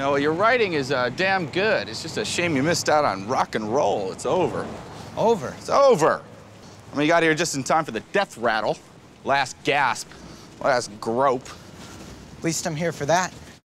You know, your writing is uh, damn good. It's just a shame you missed out on rock and roll. It's over. Over. It's over. I mean, you got here just in time for the death rattle. Last gasp. Last grope. At least I'm here for that.